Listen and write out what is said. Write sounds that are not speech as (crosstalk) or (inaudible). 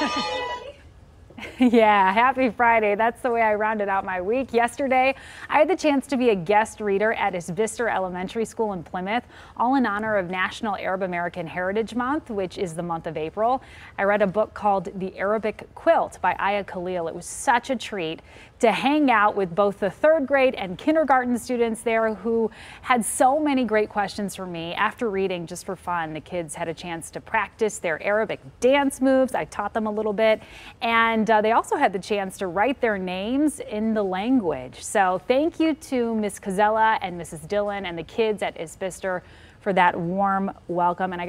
(laughs) Yeah, happy Friday. That's the way I rounded out my week. Yesterday, I had the chance to be a guest reader at Isbister Elementary School in Plymouth, all in honor of National Arab American Heritage Month, which is the month of April. I read a book called The Arabic Quilt by Aya Khalil. It was such a treat to hang out with both the third grade and kindergarten students there who had so many great questions for me. After reading, just for fun, the kids had a chance to practice their Arabic dance moves. I taught them a little bit and uh, they also had the chance to write their names in the language. So thank you to Miss Cazella and Mrs. Dillon and the kids at Isbister for that warm welcome. And I